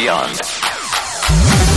beyond.